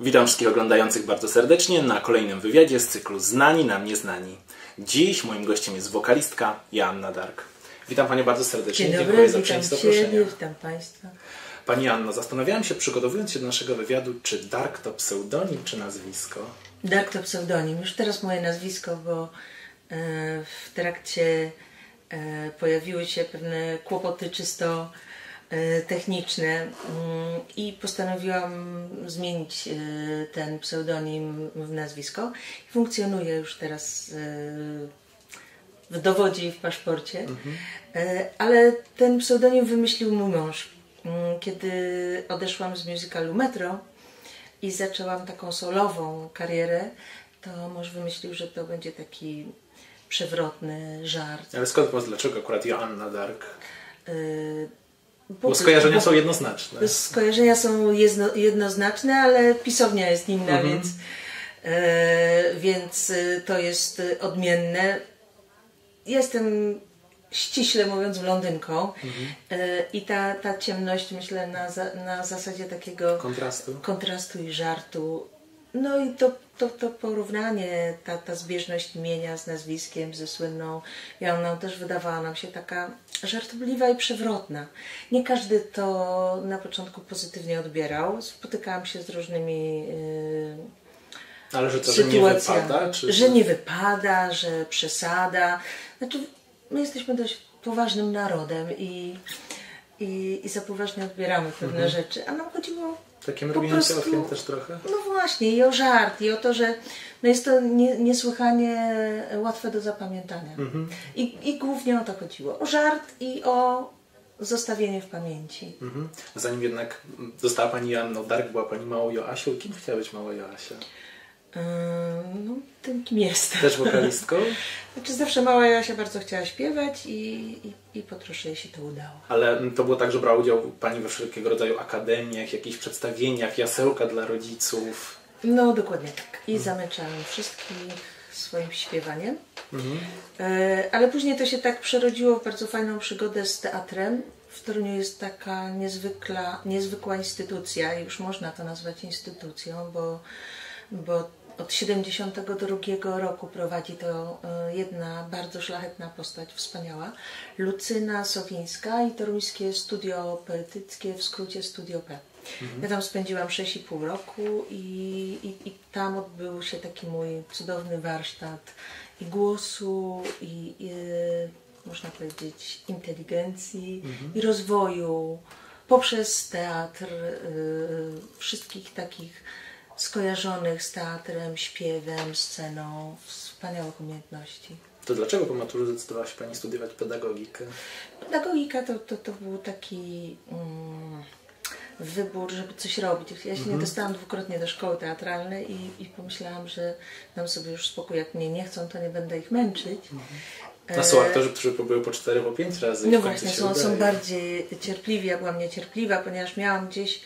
Witam wszystkich oglądających bardzo serdecznie na kolejnym wywiadzie z cyklu Znani nam nieznani. Dziś moim gościem jest wokalistka Joanna Dark. Witam Panią bardzo serdecznie. Dzień Dziękuję dobry, za witam przyjęcie zaproszenia. Ciebie, witam Państwa. Pani Anno, zastanawiałem się przygotowując się do naszego wywiadu, czy Dark to pseudonim, czy nazwisko? Dark to pseudonim. Już teraz moje nazwisko, bo e, w trakcie e, pojawiły się pewne kłopoty czysto techniczne mm, i postanowiłam zmienić e, ten pseudonim w nazwisko. Funkcjonuje już teraz e, w dowodzie i w paszporcie, E, ale ten pseudonim wymyślił mój mąż. Mm, Kiedy odeszłam z musicalu Metro i zaczęłam taką solową karierę, to mąż wymyślił, że to będzie taki przewrotny żart. Ale skąd pomysł, dlaczego akurat Joanna Dark? E, Bo skojarzenia są jednoznaczne. Skojarzenia są jedno, jednoznaczne, ale pisownia jest inna, więc, e, więc e, to jest odmienne. Jestem ściśle mówiąc blondynką e, i ta, ta ciemność myślę na, za, na zasadzie takiego Kontrastu. kontrastu i żartu. No i to, to, to porównanie, ta, ta zbieżność imienia z nazwiskiem, ze słynną Joanną też wydawała nam się taka żartobliwa i przewrotna. Nie każdy to na początku pozytywnie odbierał. Spotykałam się z różnymi yy, Ale że to, że nie sytuacjami, wypada? Czy... że nie wypada, że przesada. Znaczy, my jesteśmy dość poważnym narodem i, i, i za poważnie odbieramy pewne Mhm. rzeczy, a nam chodziło Takim po robieniem się prostu- też trochę? no właśnie, i o żart, i o to, że no jest to nie, niesłychanie łatwe do zapamiętania. Mhm. I, I głównie o to chodziło. O żart i o zostawienie w pamięci. Mhm. Zanim jednak została Pani Joanną Dark, była Pani małą Joasią. Kim chciała być mała Joasia? Ym, no, tym kim jestem. Też wokalistką? Znaczy zawsze mała Jasia bardzo chciała śpiewać i, i, i po trosze jej się to udało. Ale to było tak, że brała udział Pani we wszelkiego rodzaju akademiach, jakichś przedstawieniach, jasełka dla rodziców. No dokładnie tak. I zamęczałam wszystkich swoim śpiewaniem. Mhm. E, Ale później to się tak przerodziło w bardzo fajną przygodę z teatrem. W Toruniu jest taka niezwykła, niezwykła instytucja, już można to nazwać instytucją, bo, bo od 72 roku prowadzi to e, jedna bardzo szlachetna postać, wspaniała, Lucyna Sowińska i Toruńskie Studio Poetyckie, w skrócie Studio P. Ja tam spędziłam 6,5 roku i, i, i tam odbył się taki mój cudowny warsztat i głosu, i, i można powiedzieć inteligencji, i rozwoju poprzez teatr, y, wszystkich takich skojarzonych z teatrem, śpiewem, sceną, wspaniałych umiejętności. To dlaczego po maturze zdecydowała się Pani studiować pedagogikę? Pedagogika to, to, to był taki mm, wybór, żeby coś robić. Ja się nie dostałam dwukrotnie do szkoły teatralnej i, i pomyślałam, że dam sobie już spokój, jak mnie nie chcą, to nie będę ich męczyć. No są aktorzy, którzy próbują po cztery, po pięć razy. i No właśnie, są, są bardziej cierpliwi, ja byłam niecierpliwa, ponieważ miałam gdzieś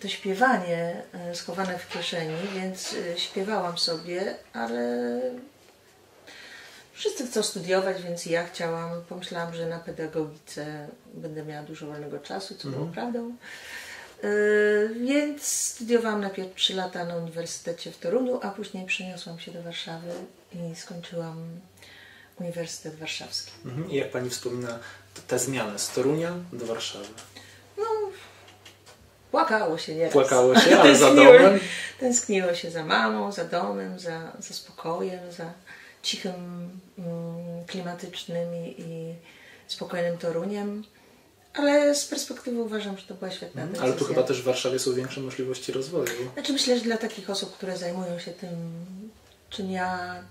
to śpiewanie e, schowane w kieszeni, więc e, śpiewałam sobie, ale wszyscy chcą studiować, więc ja chciałam, pomyślałam, że na pedagogice będę miała dużo wolnego czasu, co było prawdą. E, Więc studiowałam najpierw 3 lata na Uniwersytecie w Toruniu, a później przeniosłam się do Warszawy i skończyłam Uniwersytet Warszawski. Mhm. I jak Pani wspomina tę zmianę z Torunia do Warszawy? Płakało się nieraz. Płakało się, ale za domem? Tęskniło się za mamą, za domem, za, za spokojem, za cichym, mm, klimatycznym i, i spokojnym Toruniem. Ale z perspektywy uważam, że to była świetna decyzja. Ale tu chyba też w Warszawie są większe możliwości rozwoju. Znaczy myślę, że dla takich osób, które zajmują się tym, czym ja,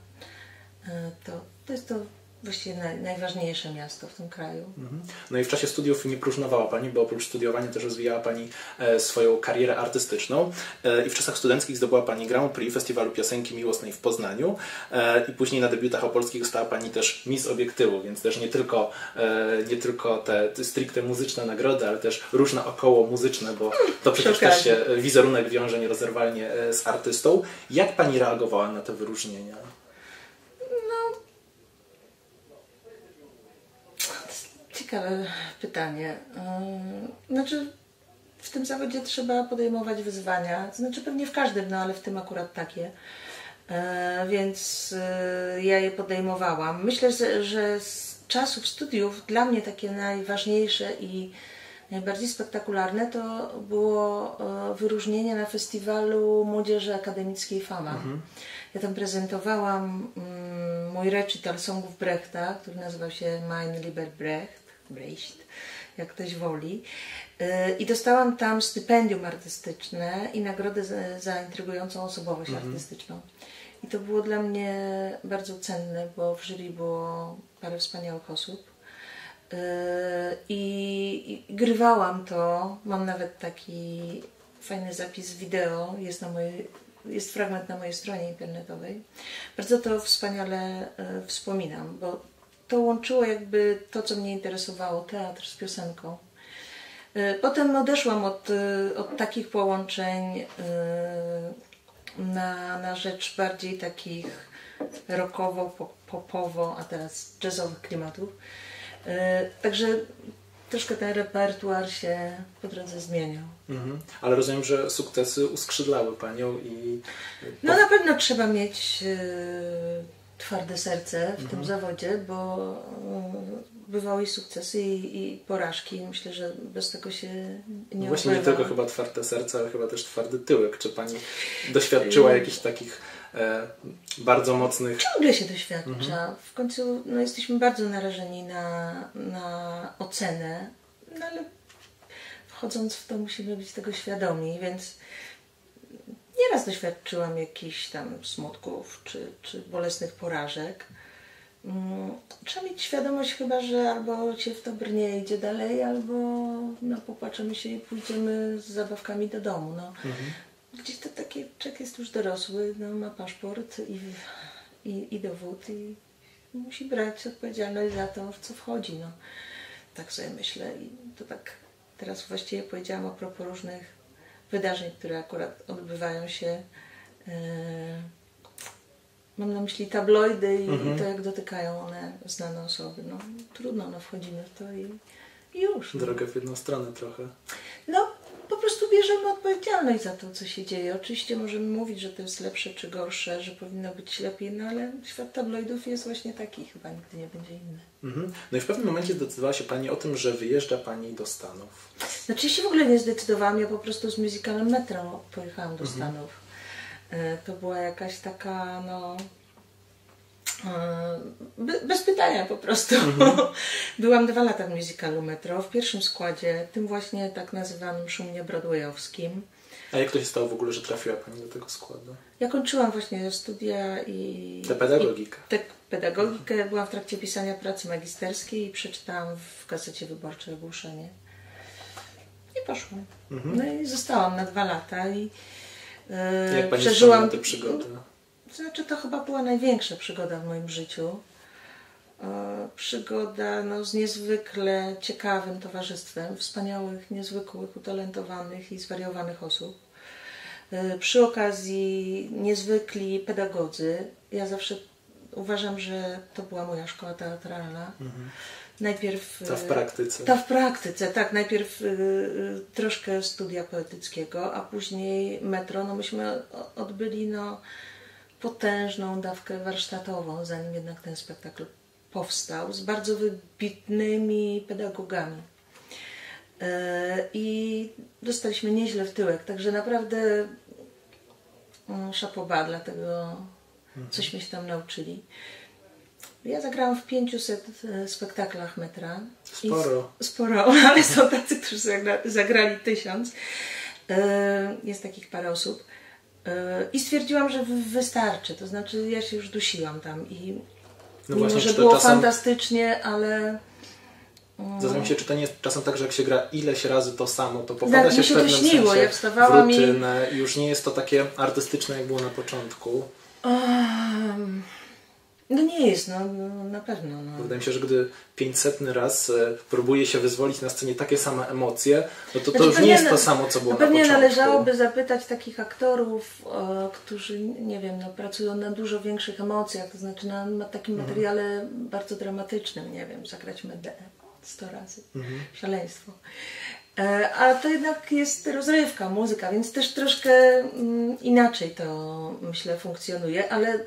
e, to, to jest to właściwie naj, najważniejsze miasto w tym kraju. Mhm. No i w czasie studiów nie próżnowała Pani, bo oprócz studiowania też rozwijała Pani e, swoją karierę artystyczną e, i w czasach studenckich zdobyła Pani Grand Prix Festiwalu Piosenki Miłosnej w Poznaniu e, i później na debiutach opolskich została Pani też Miss Obiektywu, więc też nie tylko, nie tylko te, te stricte muzyczne nagrody, ale też różne około muzyczne, bo to przecież też się wizerunek wiąże nierozerwalnie z artystą. Jak Pani reagowała na te wyróżnienia? Ciekawe pytanie. Znaczy, w tym zawodzie trzeba podejmować wyzwania. Znaczy pewnie w każdym, no ale w tym akurat takie. E, więc e, ja je podejmowałam. Myślę, że, że z czasów studiów dla mnie takie najważniejsze i najbardziej spektakularne to było e, wyróżnienie na festiwalu Młodzieży Akademickiej Fama. Mhm. Ja tam prezentowałam mm, mój recital songów Brechta, który nazywał się Mein lieber Brecht, Brecht, jak ktoś woli. I dostałam tam stypendium artystyczne i nagrodę za, za intrygującą osobowość mhm. artystyczną. I to było dla mnie bardzo cenne, bo w jury było parę wspaniałych osób. Yy, I, I grywałam to. Mam nawet taki fajny zapis wideo. Jest, na mojej, jest fragment na mojej stronie internetowej. Bardzo to wspaniale yy, wspominam, bo to łączyło jakby to, co mnie interesowało, teatr z piosenką. Yy, potem odeszłam od, od takich połączeń na, na rzecz bardziej takich rockowo, popowo, a teraz jazzowych klimatów. E, także troszkę ten repertuar się po drodze zmieniał. Mhm. Ale rozumiem, że sukcesy uskrzydlały Panią i... No na pewno trzeba mieć e, twarde serce w mhm. tym zawodzie, bo e, bywały i sukcesy i, i, porażki. Myślę, że bez tego się nie Właśnie nie tylko chyba twarde serce, ale chyba też twardy tyłek. Czy Pani doświadczyła jakichś takich e, bardzo mocnych... Ciągle się doświadcza. Mhm. W końcu no, jesteśmy bardzo narażeni na, na ocenę, no ale wchodząc w to musimy być tego świadomi, więc Nieraz doświadczyłam jakichś tam smutków czy, czy bolesnych porażek. Mm, trzeba mieć świadomość chyba, że albo się w to brnie idzie dalej, albo no, popłaczemy się i pójdziemy z zabawkami do domu. No. Mhm. Gdzieś to taki czek jest już dorosły, no, ma paszport i, i, i dowód i musi brać odpowiedzialność za to, w co wchodzi. No. Tak sobie myślę i to tak teraz właściwie powiedziałam a propos różnych wydarzeń, które akurat odbywają się. E, mam na myśli tabloidy i, mhm. to, jak dotykają one znane osoby. No, trudno, no, wchodzimy w to i, i już. No. Drogę w jedną stronę trochę. No, bierzemy odpowiedzialność za to, co się dzieje. Oczywiście możemy mówić, że to jest lepsze czy gorsze, że powinno być lepiej, no ale świat tabloidów jest właśnie taki, chyba nigdy nie będzie inny. Mhm. No i w pewnym momencie zdecydowała się Pani o tym, że wyjeżdża Pani do Stanów. Znaczy ja się w ogóle nie zdecydowałam, ja po prostu z musicalem Metro pojechałam do mhm. Stanów. E, to była jakaś taka, no bez pytania po prostu. Mhm. Byłam dwa lata w musicalu Metro, w pierwszym składzie, tym właśnie tak nazywanym szumnie broadwayowskim. A jak to się stało w ogóle, że trafiła Pani do tego składu? Ja kończyłam właśnie studia i... Tę pedagogikę. Tę pedagogikę. Mhm. Byłam w trakcie pisania pracy magisterskiej i przeczytałam w kasecie wyborczej ogłoszenie. I poszłam. Mhm. No i zostałam na dwa lata i e, jak Pani przeżyłam tę przygodę? Znaczy, to chyba była największa przygoda w moim życiu. E, przygoda no, z niezwykle ciekawym towarzystwem, wspaniałych, niezwykłych, utalentowanych i zwariowanych osób. E, przy okazji niezwykli pedagodzy. Ja zawsze uważam, że to była moja szkoła teatralna. Mhm. Najpierw. Ta w praktyce. Ta w praktyce, tak. Najpierw y, troszkę studia poetyckiego, a później metro. No myśmy odbyli no, potężną dawkę warsztatową, zanim jednak ten spektakl powstał, z bardzo wybitnymi pedagogami. E, I dostaliśmy nieźle w tyłek, także naprawdę mm, szapoba dla tego, mhm. cośmy się tam nauczyli. Ja zagrałam w 500 e, spektaklach metra. Sporo. Sporo, ale są tacy, którzy zagra, zagrali tysiąc. E, jest takich parę osób. E, I stwierdziłam, że wystarczy. To znaczy, ja się już dusiłam tam i no mimo, właśnie, że było czasem... fantastycznie, ale. Zastanawiam się, czy to nie jest czasem tak, że jak się gra ileś razy to samo, to popada tak, się, się w pewnym śniło. sensie ja wstawałam w rutynę i... już nie jest to takie artystyczne, jak było na początku. Um, no nie jest, no, no na pewno. No. Wydaje mi się, że gdy 500 raz e, próbuje się wyzwolić na scenie takie same emocje, no to to znaczy, już nie jest to samo, co było na pewnie początku. należałoby zapytać takich aktorów, e, którzy, nie wiem, no, pracują na dużo większych emocjach, to znaczy na, takim mhm. materiale bardzo dramatycznym, nie wiem, zagrać Medę 100 razy. Mhm. Szaleństwo. E, A to jednak jest rozrywka, muzyka, więc też troszkę mm, inaczej to myślę funkcjonuje, ale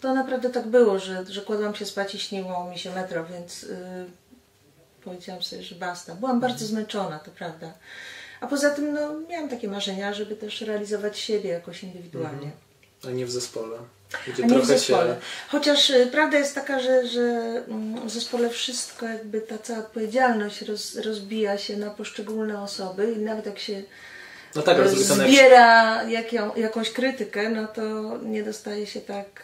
to naprawdę tak było, że, że kładłam się spać i śniło mi się metro, więc y, powiedziałam sobie, że basta. Byłam bardzo zmęczona, to prawda. A poza tym no, miałam takie marzenia, żeby też realizować siebie jakoś indywidualnie. A nie w zespole. Gdzie A nie w zespole. się. Chociaż y, prawda jest taka, że, że mm, w zespole wszystko, jakby ta cała odpowiedzialność roz, rozbija się na poszczególne osoby i nawet jak się No tak, zbiera jaką, jakąś krytykę, no to nie dostaje się tak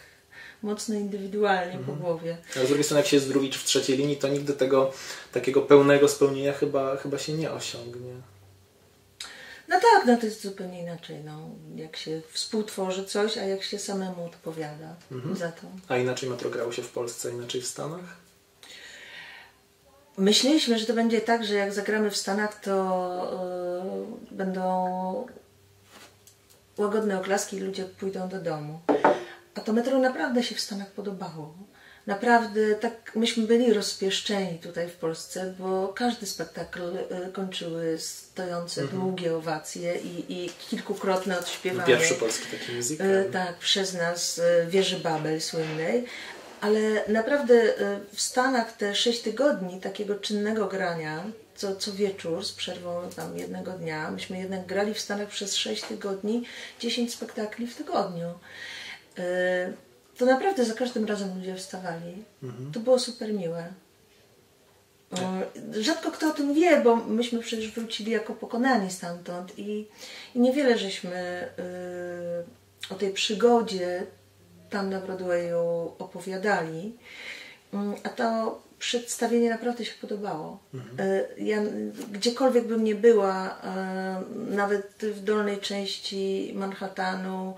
mocno indywidualnie Mhm. po głowie. Ale z drugiej strony, jak się jest w drugiej czy w trzeciej linii, to nigdy tego takiego pełnego spełnienia chyba, chyba się nie osiągnie. No tak, no to jest zupełnie inaczej, no, jak się współtworzy coś, a jak się samemu odpowiada Mhm. za to. A inaczej metro grało się w Polsce, inaczej w Stanach? Myśleliśmy, że to będzie tak, że jak zagramy w Stanach, to yy, będą łagodne oklaski i ludzie pójdą do domu. A to metro naprawdę się w Stanach podobało. Naprawdę tak myśmy byli rozpieszczeni tutaj w Polsce, bo każdy spektakl y, kończyły stojące długie owacje i, i kilkukrotne odśpiewanie. Pierwszy polski taki musical. E, tak, przez nas e, wieży Babel słynnej. Ale naprawdę w Stanach te 6 tygodni takiego czynnego grania, co, co wieczór z przerwą tam jednego dnia, myśmy jednak grali w Stanach przez 6 tygodni 10 spektakli w tygodniu. To naprawdę za każdym razem ludzie wstawali. To było super miłe. O, Rzadko kto o tym wie, bo myśmy przecież wrócili jako pokonani stamtąd i, i niewiele żeśmy y, o tej przygodzie tam na Broadwayu opowiadali. Mm, A to przedstawienie naprawdę się podobało. Y, Ja gdziekolwiek bym nie była, y, nawet w dolnej części Manhattanu,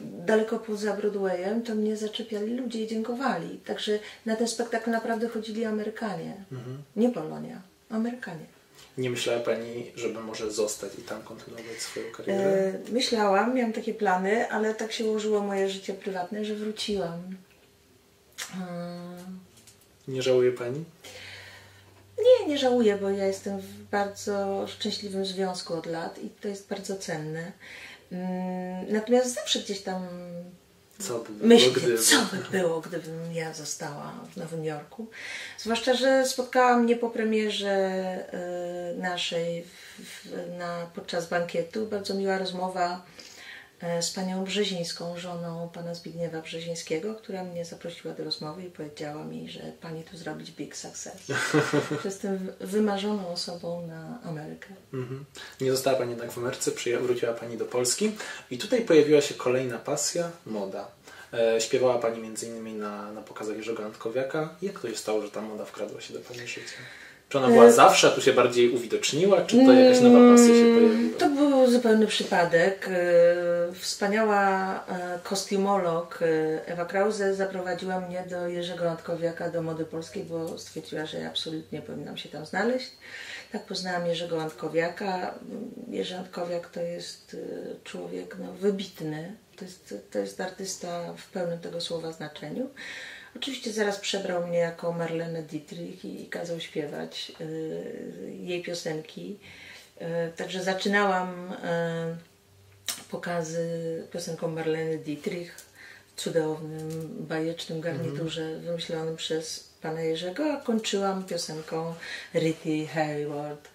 daleko poza Broadwayem, to mnie zaczepiali ludzie i dziękowali. Także na ten spektakl naprawdę chodzili Amerykanie. Nie Polonia, Amerykanie. Nie myślała Pani, żeby może zostać i tam kontynuować swoją karierę? E, myślałam, miałam takie plany, ale tak się ułożyło moje życie prywatne, że wróciłam. Mm, Nie żałuje Pani? Nie, nie żałuję, bo ja jestem w bardzo szczęśliwym związku od lat i to jest bardzo cenne. Mm, Natomiast zawsze gdzieś tam Co by myślę, gdyby? co by było, gdybym ja została w Nowym Jorku. Zwłaszcza, że spotkałam mnie po premierze y, naszej na, podczas bankietu. Bardzo miła rozmowa z panią Brzezińską, żoną pana Zbigniewa Brzezińskiego, która mnie zaprosiła do rozmowy i powiedziała mi, że pani tu zrobić big success. jestem wymarzoną osobą na Amerykę. Mhm. Nie została Pani jednak w Ameryce, wróciła Pani do Polski i tutaj pojawiła się kolejna pasja, moda. E, śpiewała Pani m.in. na, na pokazach Jerzego Antkowiaka. Jak to się stało, że ta moda wkradła się do Pani życia? Czy ona była E, zawsze, a tu się bardziej uwidoczniła, czy to jakaś nowa pasja się pojawiła? Mm, To był zupełny przypadek. E, Wspaniała e, kostiumolog Ewa Krause zaprowadziła mnie do Jerzego Antkowiaka, do mody polskiej, bo stwierdziła, że absolutnie powinnam się tam znaleźć. Tak poznałam Jerzego Antkowiaka. Jerzy Antkowiak to jest człowiek no, wybitny. To jest, to jest artysta w pełnym tego słowa znaczeniu. Oczywiście zaraz przebrał mnie jako Marlenę Dietrich i, kazał śpiewać y, jej piosenki. Y, także zaczynałam y, pokazy piosenką Marleny Dietrich w cudownym, bajecznym garniturze wymyślonym przez pana Jerzego, a kończyłam piosenką Ritty Hayward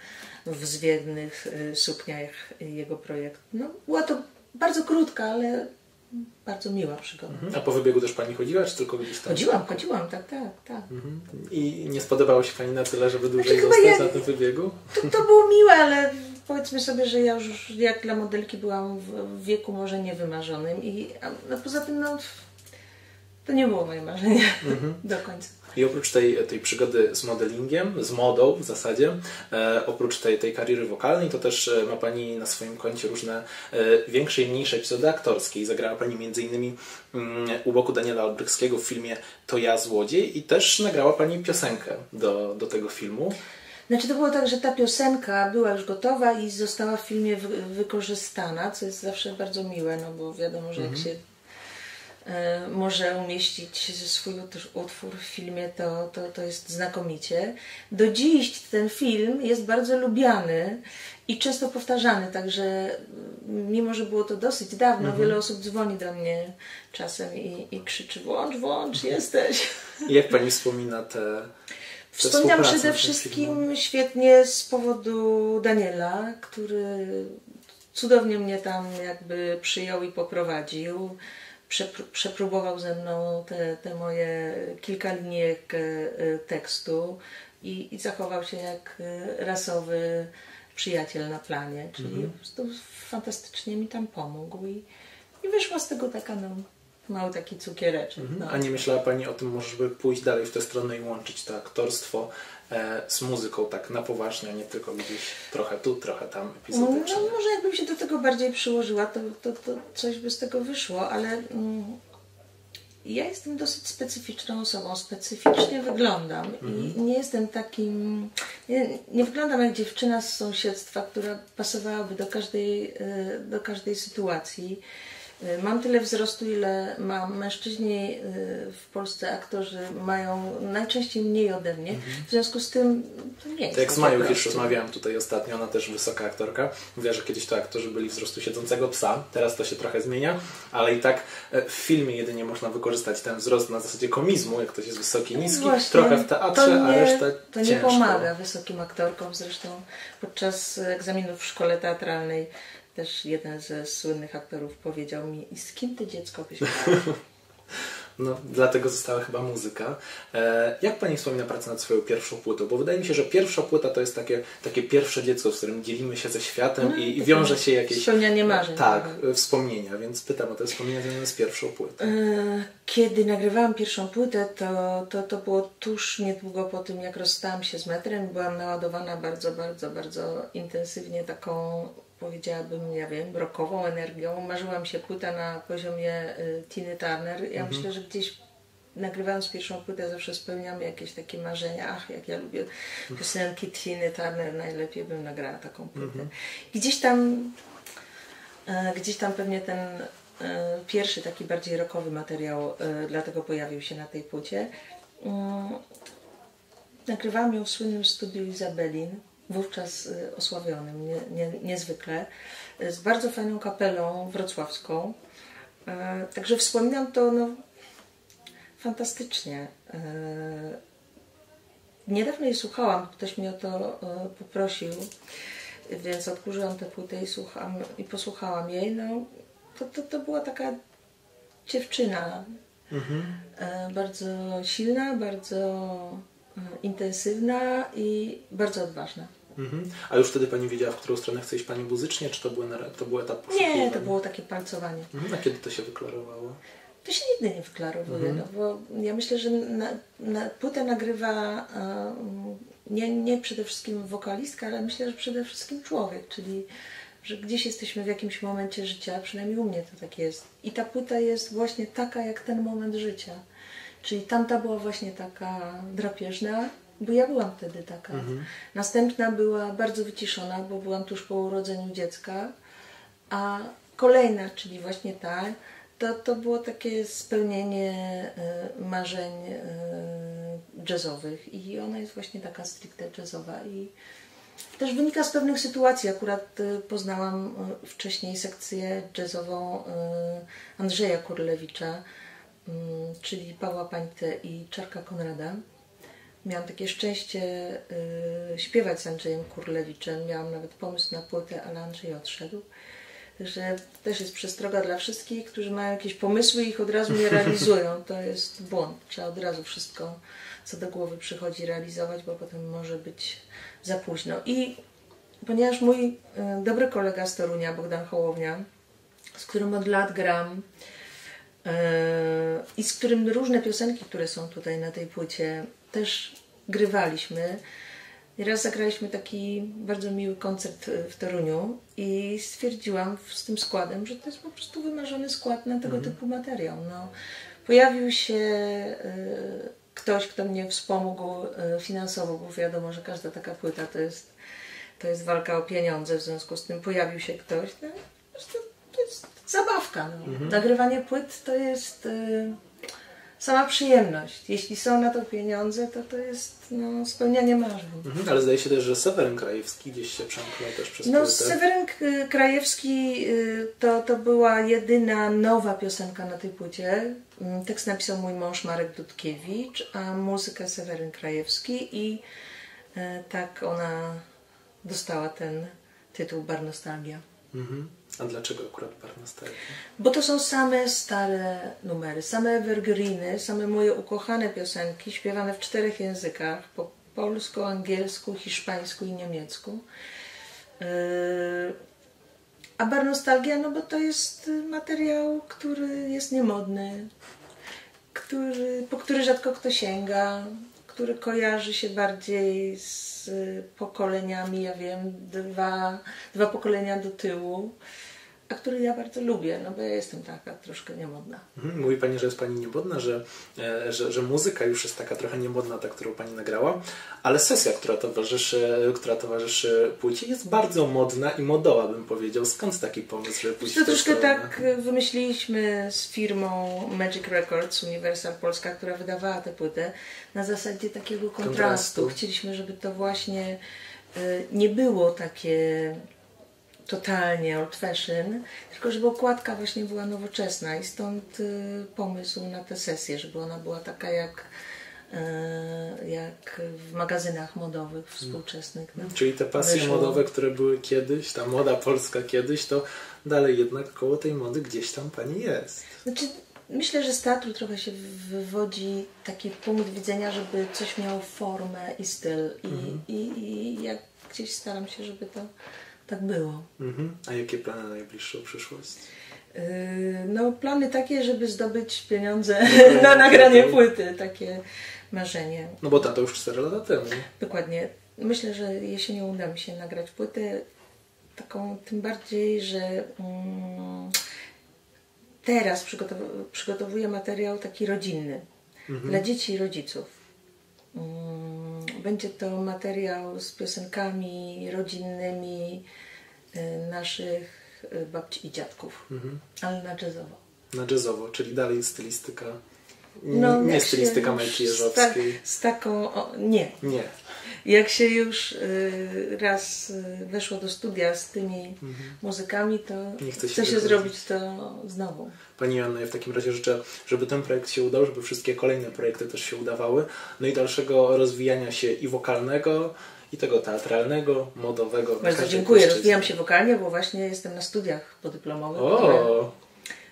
w zwiewnych y, sukniach jego projektu. No, była to bardzo krótka, ale bardzo miła przygoda. Mhm. A po wybiegu też Pani chodziła, czy tylko gdzieś tam? Chodziłam, chodziłam, tak, tak, tak. Mhm. I nie spodobało się Pani na tyle, żeby dłużej Znaczy, zostać ja- na tym wybiegu? To, to było miłe, ale powiedzmy sobie, że ja już jak dla modelki byłam w, wieku może niewymarzonym i a, no, poza tym no, to nie było moje marzenie do końca. I oprócz tej, tej przygody z modelingiem, z modą w zasadzie, e, oprócz tej, tej kariery wokalnej, to też e, ma Pani na swoim koncie różne e, większe i mniejsze epizody aktorskie. I zagrała Pani m.in. Mm, u boku Daniela Albrychskiego w filmie To ja złodziej i też nagrała Pani piosenkę do, do tego filmu. Znaczy to było tak, że ta piosenka była już gotowa i została w filmie wy, wykorzystana, co jest zawsze bardzo miłe, no bo wiadomo, że jak się e, może umieścić swój utwór w filmie, to, to, to jest znakomicie. Do dziś ten film jest bardzo lubiany i często powtarzany, także mimo, że było to dosyć dawno, mhm. wiele osób dzwoni do mnie czasem i, i krzyczy włącz, włącz, jesteś. Jak Pani wspomina te Wspominam przede wszystkim świetnie z powodu Daniela, który cudownie mnie tam jakby przyjął i poprowadził. Przepróbował ze mną te, te moje kilka linijek e, tekstu i, i zachował się jak e, rasowy przyjaciel na planie, czyli mhm. fantastycznie mi tam pomógł i, i wyszła z tego taka no, mały taki cukiereczek. Mhm. No. A nie myślała Pani o tym, może żeby pójść dalej w tę stronę i łączyć to aktorstwo e, z muzyką tak na poważnie, a nie tylko gdzieś trochę tu, trochę tam epizodycznie? No, może jakbym się do tego bardziej przyłożyła, to, to, to coś by z tego wyszło, ale mm, ja jestem dosyć specyficzną osobą, specyficznie wyglądam mhm. i nie jestem takim, nie, nie, wyglądam jak dziewczyna z sąsiedztwa, która pasowałaby do każdej, e, do każdej sytuacji. Y, mam tyle wzrostu, ile mam. Mężczyźni y, w Polsce, aktorzy mają najczęściej mniej ode mnie. W związku z tym to nie jest. Tak jak z Mają już rozmawiałam tutaj ostatnio, ona też wysoka aktorka. Mówiła, że kiedyś to aktorzy byli wzrostu siedzącego psa, teraz to się trochę zmienia, ale i tak e, w filmie jedynie można wykorzystać ten wzrost na zasadzie komizmu, jak ktoś jest wysoki, niski, trochę w teatrze, nie, a resztę To nie ciężko. pomaga wysokim aktorkom. Zresztą podczas egzaminów w szkole teatralnej też jeden ze słynnych aktorów powiedział mi, i z kim ty dziecko wyśpiewasz? No, dlatego została chyba muzyka. E, jak Pani wspomina pracę nad swoją pierwszą płytą? Bo wydaje mi się, że pierwsza płyta to jest takie, takie pierwsze dziecko, z którym dzielimy się ze światem no, i, i wiąże się jakieś... Spełnianie marzeń. Tak, tak, wspomnienia, więc pytam o te wspomnienia związane z pierwszą płytą. E, kiedy nagrywałam pierwszą płytę, to, to, to było tuż niedługo po tym, jak rozstałam się z metrem. Byłam naładowana bardzo, bardzo, bardzo intensywnie taką powiedziałabym, ja wiem, rockową energią. Marzyłam się płyta na poziomie y, Tiny Turner. Ja mhm. myślę, że gdzieś nagrywając pierwszą płytę zawsze spełniam jakieś takie marzenia. Ach, jak ja lubię piosenki Tiny Turner, najlepiej bym nagrała taką płytę. Mhm. Gdzieś tam e, gdzieś tam pewnie ten e, pierwszy taki bardziej rockowy materiał e, dlatego pojawił się na tej płycie. Mm, nagrywałam ją w słynnym studiu Izabelin wówczas y, osławionym nie, nie, niezwykle, z bardzo fajną kapelą wrocławską. E, także wspominam to no, fantastycznie. E, niedawno jej słuchałam, ktoś mnie o to e, poprosił, więc odkurzyłam tę płytę i, słucham, i posłuchałam jej. No, to, to, to była taka dziewczyna, mhm. bardzo silna, bardzo intensywna i bardzo odważna. Mhm. A już wtedy Pani wiedziała, w którą stronę chce iść Pani muzycznie, czy to, było, to był etap poszukiwania? Nie, to było takie palcowanie. Mhm. A kiedy to się wyklarowało? To się nigdy nie wyklarowuje, mhm. no bo ja myślę, że na, na płytę nagrywa nie, nie przede wszystkim wokalistka, ale myślę, że przede wszystkim człowiek, czyli że gdzieś jesteśmy w jakimś momencie życia, przynajmniej u mnie to tak jest. I ta płyta jest właśnie taka jak ten moment życia. Czyli tamta była właśnie taka drapieżna, bo ja byłam wtedy taka. Mhm. Następna była bardzo wyciszona, bo byłam tuż po urodzeniu dziecka, a kolejna, czyli właśnie ta, to, to było takie spełnienie y, marzeń y, jazzowych i ona jest właśnie taka stricte jazzowa i też wynika z pewnych sytuacji. Akurat y, poznałam wcześniej sekcję jazzową Andrzeja Kurlewicza, czyli Pawła Pańtę i Czarka Konrada miałam takie szczęście y, śpiewać z Andrzejem Kurlewiczem. Miałam nawet pomysł na płytę, ale Andrzej odszedł. Także też jest przestroga dla wszystkich, którzy mają jakieś pomysły i ich od razu nie realizują. To jest błąd. Trzeba od razu wszystko, co do głowy przychodzi, realizować, bo potem może być za późno. I ponieważ mój y, dobry kolega z Torunia, Bogdan Hołownia, z którym od lat gram, y, i z którym różne piosenki, które są tutaj na tej płycie, też grywaliśmy. Raz zagraliśmy taki bardzo miły koncert w Toruniu i stwierdziłam z tym składem, że to jest po prostu wymarzony skład na tego mhm. typu materiał. No, pojawił się y, ktoś, kto mnie wspomógł y, finansowo, bo wiadomo, że każda taka płyta to jest, to jest walka o pieniądze, w związku z tym pojawił się ktoś. No, to, to jest zabawka. No. Nagrywanie płyt to jest y, sama przyjemność. Jeśli są na to pieniądze, to to jest no, spełnianie marzeń. Mhm, ale zdaje się też, że Seweryn Krajewski gdzieś się przemknął też przez No, płytę. Seweryn K- Krajewski y, to, to była jedyna nowa piosenka na tej płycie. Mm, Tekst napisał mój mąż Marek Dudkiewicz, a muzykę Seweryn Krajewski i y, tak ona dostała ten tytuł Bar Nostalgia. Mhm. A dlaczego akurat Barnostalgia? Bo to są same stare numery, same evergreeny, same moje ukochane piosenki, śpiewane w czterech językach, po polsku, angielsku, hiszpańsku i niemiecku. Yy, A bar nostalgia, no bo to jest materiał, który jest niemodny, który, po który rzadko kto sięga, który kojarzy się bardziej z pokoleniami, ja wiem, dwa, dwa pokolenia do tyłu, a który ja bardzo lubię, no bo ja jestem taka troszkę niemodna. Mhm. Mówi Pani, że jest Pani niemodna, że, e, że, że muzyka już jest taka trochę niemodna, ta, którą Pani nagrała, ale sesja, która towarzyszy, która towarzyszy płycie jest bardzo modna i modowa, bym powiedział. Skąd taki pomysł, żeby pójść To troszkę tak y, wymyśliliśmy z firmą Magic Records Universal Polska, która wydawała tę płytę, na zasadzie takiego kontrastu. Kontrastu. Chcieliśmy, żeby to właśnie y, nie było takie totalnie old fashion, tylko żeby okładka właśnie była nowoczesna i stąd y, pomysł na tę sesję, żeby ona była taka jak, y, jak w magazynach modowych współczesnych. No. Czyli te pasje Wyszło. modowe, które były kiedyś, ta moda polska kiedyś, to dalej jednak koło tej mody gdzieś tam Pani jest. Znaczy, myślę, że z teatru trochę się wywodzi taki punkt widzenia, żeby coś miało formę i styl. I, i, i jak gdzieś staram się, żeby to tak było. Mhm. A jakie plany na najbliższą przyszłość? Yy, No, plany takie, żeby zdobyć pieniądze na nagranie płyty. Takie marzenie. No bo ta to już 4 lata temu. Dokładnie. Myślę, że jesienią uda mi się nagrać płytę taką, tym bardziej, że mm, teraz przygotow- przygotowuję materiał taki rodzinny dla dzieci i rodziców. Mm, Będzie to materiał z piosenkami rodzinnymi y, naszych y, babci i dziadków, Mhm. ale na jazzowo. Na jazzowo, czyli dalej stylistyka. No, nie stylistyka już Majki z, ta, Jeżowskiej. z taką, o, nie, Nie. Jak się już y, raz y, weszło do studia z tymi muzykami, to Mhm. Nie chce się chce się zrobić to znowu. Pani Joanno, ja w takim razie życzę, żeby ten projekt się udał, żeby wszystkie kolejne projekty też się udawały, no i dalszego rozwijania się i wokalnego, i tego teatralnego, modowego. Bardzo dziękuję. Rozwijam się wokalnie, bo właśnie jestem na studiach podyplomowych. O,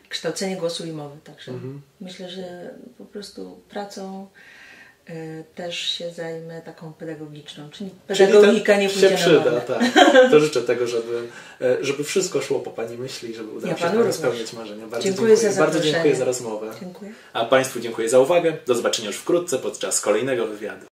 Kształcenie głosu i mowy. Także Mhm. myślę, że po prostu pracą y, też się zajmę taką pedagogiczną. Czyli czyli pedagogika to nie się pójdzie na przyda, marne. tak. To życzę tego, żeby, e, żeby wszystko szło po Pani myśli, żeby udało Ja się panu spełniać marzenia. Bardzo Dziękuję za Bardzo dziękuję za rozmowę. Dziękuję. A Państwu dziękuję za uwagę. Do zobaczenia już wkrótce podczas kolejnego wywiadu.